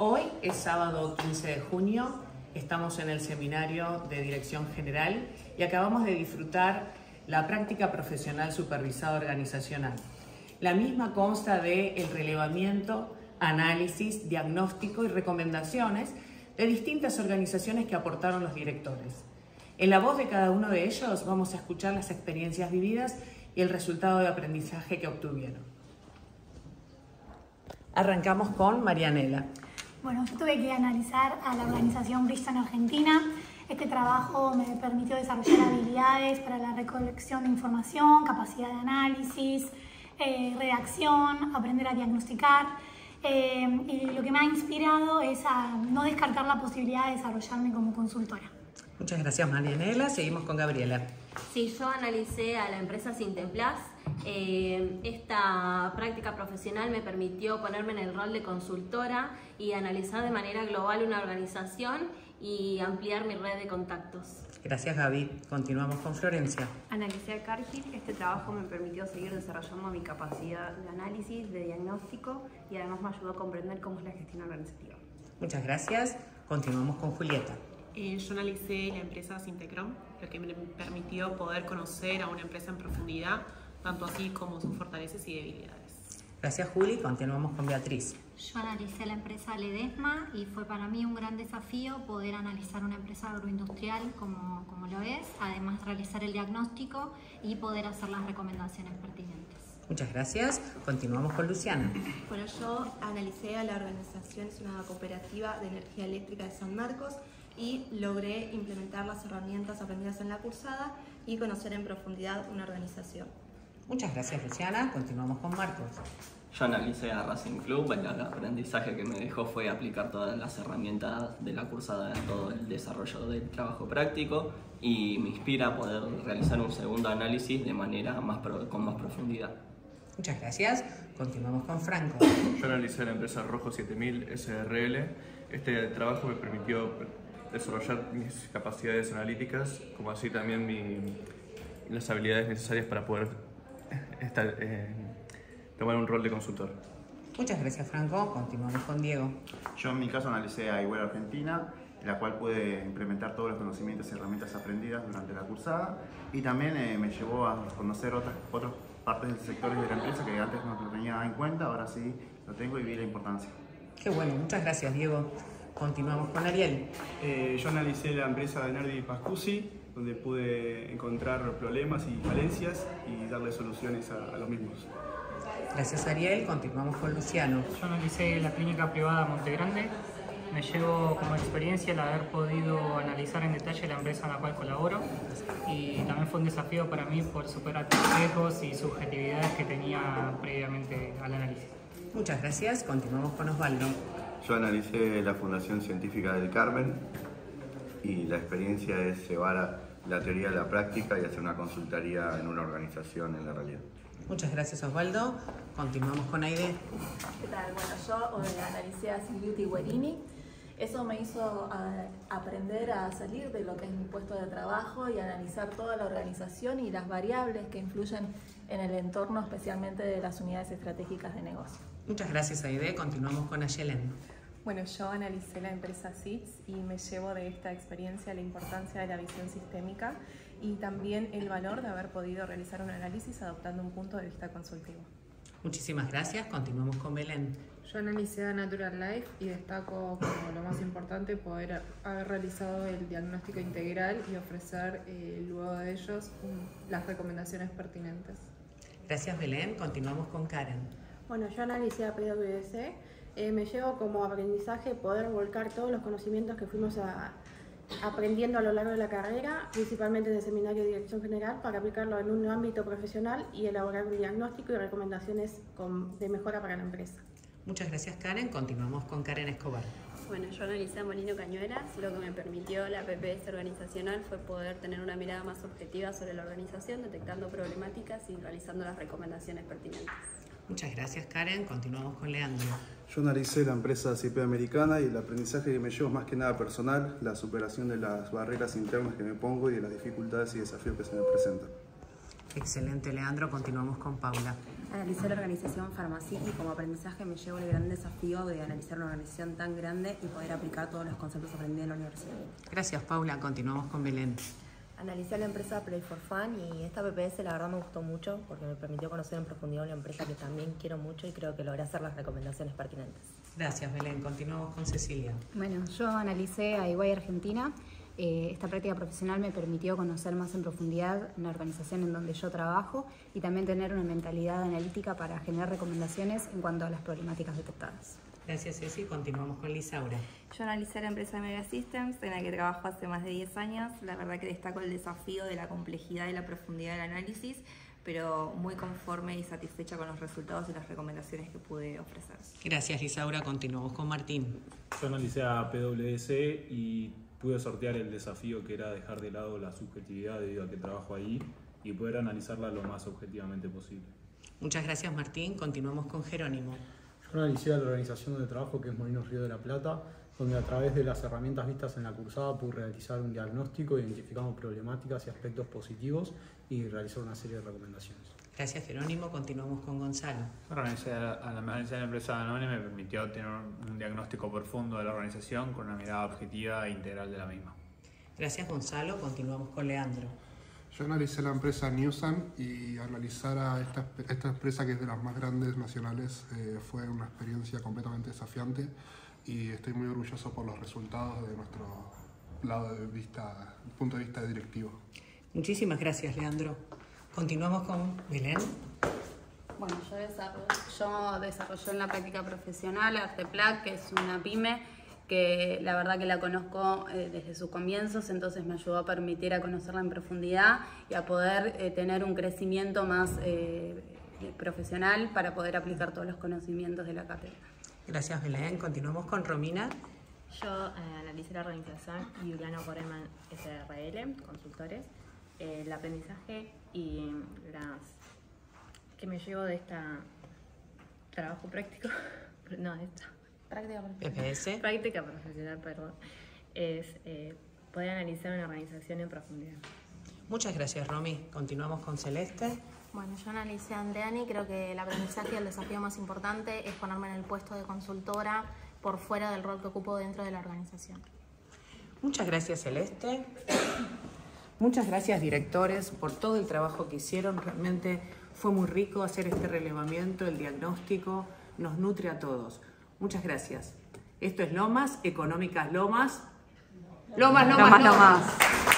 Hoy es sábado 15 de junio, estamos en el seminario de Dirección General y acabamos de disfrutar la práctica profesional supervisada organizacional. La misma consta de el relevamiento, análisis, diagnóstico y recomendaciones de distintas organizaciones que aportaron los directores. En la voz de cada uno de ellos vamos a escuchar las experiencias vividas y el resultado de aprendizaje que obtuvieron. Arrancamos con Marianela. Bueno, yo tuve que analizar a la organización Bristol Argentina. Este trabajo me permitió desarrollar habilidades para la recolección de información, capacidad de análisis, eh, redacción, aprender a diagnosticar. Eh, y lo que me ha inspirado es a no descartar la posibilidad de desarrollarme como consultora. Muchas gracias Marianela. Seguimos con Gabriela. Sí, yo analicé a la empresa Sintemplas. Eh, esta práctica profesional me permitió ponerme en el rol de consultora y analizar de manera global una organización y ampliar mi red de contactos. Gracias Gaby. Continuamos con Florencia. Analicé a Cargill. Este trabajo me permitió seguir desarrollando mi capacidad de análisis, de diagnóstico y además me ayudó a comprender cómo es la gestión organizativa. Muchas gracias. Continuamos con Julieta. Eh, yo analicé la empresa Sintecrom, lo que me permitió poder conocer a una empresa en profundidad, tanto así como sus fortalezas y debilidades. Gracias Juli, continuamos con Beatriz. Yo analicé la empresa Ledesma y fue para mí un gran desafío poder analizar una empresa agroindustrial como, como lo es, además realizar el diagnóstico y poder hacer las recomendaciones pertinentes. Muchas gracias. Continuamos con Luciana. Bueno, yo analicé a la organización, es una cooperativa de energía eléctrica de San Marcos y logré implementar las herramientas aprendidas en la cursada y conocer en profundidad una organización. Muchas gracias Luciana, continuamos con Marcos. Yo analicé a Racing Club, el aprendizaje que me dejó fue aplicar todas las herramientas de la cursada en todo el desarrollo del trabajo práctico y me inspira a poder realizar un segundo análisis de manera más con más profundidad. Muchas gracias. Continuamos con Franco. Yo analicé la empresa Rojo 7000 SRL. Este trabajo me permitió desarrollar mis capacidades analíticas, como así también mi, las habilidades necesarias para poder estar, eh, tomar un rol de consultor. Muchas gracias Franco, continuamos con Diego. Yo en mi caso analicé a Igual Argentina, la cual pude implementar todos los conocimientos y herramientas aprendidas durante la cursada y también eh, me llevó a conocer otras, otras partes del sectores de la empresa que antes no lo tenía en cuenta, ahora sí lo tengo y vi la importancia. Qué bueno, muchas gracias Diego. Continuamos con Ariel. Eh, yo analicé la empresa de Nerdy Pascusi, donde pude encontrar problemas y falencias y darle soluciones a, los mismos. Gracias Ariel, continuamos con Luciano. Yo analicé la clínica privada Monte Grande. Me llevo como experiencia el haber podido analizar en detalle la empresa en la cual colaboro y también fue un desafío para mí por superar riesgos y subjetividades que tenía previamente al análisis. Muchas gracias, continuamos con Osvaldo. Yo analicé la Fundación Científica del Carmen y la experiencia es llevar la teoría a la práctica y hacer una consultoría en una organización en la realidad. Muchas gracias Osvaldo. Continuamos con Aide. ¿Qué tal? Bueno, yo analicé a Silviti Guerini. Eso me hizo aprender a salir de lo que es mi puesto de trabajo y analizar toda la organización y las variables que influyen en el entorno, especialmente de las unidades estratégicas de negocio. Muchas gracias Aide. Continuamos con Ayelen. Bueno, yo analicé la empresa SITS y me llevo de esta experiencia la importancia de la visión sistémica y también el valor de haber podido realizar un análisis adoptando un punto de vista consultivo. Muchísimas gracias. Continuamos con Belén. Yo analicé a Natural Life y destaco como lo más importante poder haber realizado el diagnóstico integral y ofrecer eh, luego de ellos las recomendaciones pertinentes. Gracias Belén. Continuamos con Karen. Bueno, yo analicé a PwC eh, me llevo como aprendizaje poder volcar todos los conocimientos que fuimos aprendiendo a lo largo de la carrera, principalmente en el seminario de dirección general, para aplicarlo en un ámbito profesional y elaborar un diagnóstico y recomendaciones de mejora para la empresa. Muchas gracias Karen. Continuamos con Karen Escobar. Bueno, yo analicé a Molino Cañuelas. Lo que me permitió la PPS organizacional fue poder tener una mirada más objetiva sobre la organización, detectando problemáticas y realizando las recomendaciones pertinentes. Muchas gracias Karen. Continuamos con Leandro. Yo analicé la empresa CP americana y el aprendizaje que me llevo más que nada personal, la superación de las barreras internas que me pongo y de las dificultades y desafíos que se me presentan. Excelente Leandro. Continuamos con Paula. Analicé la organización Pharmacity y como aprendizaje me llevo el gran desafío de analizar una organización tan grande y poder aplicar todos los conceptos aprendidos en la universidad. Gracias, Paula. Continuamos con Belén. Analicé la empresa Play for Fun y esta PPS la verdad me gustó mucho porque me permitió conocer en profundidad una empresa que también quiero mucho y creo que logré hacer las recomendaciones pertinentes. Gracias, Belén. Continuamos con Cecilia. Bueno, yo analicé a Iguay Argentina. Eh, esta práctica profesional me permitió conocer más en profundidad la organización en donde yo trabajo y también tener una mentalidad analítica para generar recomendaciones en cuanto a las problemáticas detectadas. Gracias, Ceci. Continuamos con Lisaura. Yo analicé la empresa Mega Systems, en la que trabajo hace más de 10 años. La verdad que destaco el desafío de la complejidad y la profundidad del análisis, pero muy conforme y satisfecha con los resultados y las recomendaciones que pude ofrecer. Gracias, Lisaura. Continuamos con Martín. Yo analicé a PwC y pude sortear el desafío que era dejar de lado la subjetividad debido a que trabajo ahí y poder analizarla lo más objetivamente posible. Muchas gracias, Martín. Continuamos con Jerónimo. Yo analicé a la organización de trabajo que es Molinos Río de la Plata, donde a través de las herramientas vistas en la cursada pude realizar un diagnóstico, identificamos problemáticas y aspectos positivos y realizar una serie de recomendaciones. Gracias, Jerónimo. Continuamos con Gonzalo. Organizar a la, a la empresa Danone me permitió tener un diagnóstico profundo de la organización con una mirada objetiva e integral de la misma. Gracias, Gonzalo. Continuamos con Leandro. Yo analicé la empresa Newsan y analizar a esta, esta empresa que es de las más grandes nacionales eh, fue una experiencia completamente desafiante y estoy muy orgulloso por los resultados de nuestro lado de vista, punto de vista directivo. Muchísimas gracias, Leandro. Continuamos con Belén. Bueno, yo desarrollo, yo desarrollé en la práctica profesional Arteplac, que es una pyme que la verdad que la conozco eh, desde sus comienzos, entonces me ayudó a permitir a conocerla en profundidad y a poder eh, tener un crecimiento más eh, profesional para poder aplicar todos los conocimientos de la cátedra. Gracias, Belén. Continuamos con Romina. Yo analicé la organización Juliano Coreman SRL, consultores, el aprendizaje y las que me llevo de este trabajo práctico, no, de esta práctica profesional, práctica profesional, perdón, es eh, poder analizar una organización en profundidad. Muchas gracias, Romy. Continuamos con Celeste. Bueno, yo analicé a Andreani, creo que el aprendizaje y el desafío más importante es ponerme en el puesto de consultora por fuera del rol que ocupo dentro de la organización. Muchas gracias, Celeste. Muchas gracias, directores, por todo el trabajo que hicieron. Realmente fue muy rico hacer este relevamiento, el diagnóstico, nos nutre a todos. Muchas gracias. Esto es Lomas, Económicas Lomas. Lomas, Lomas, Lomas. lomas.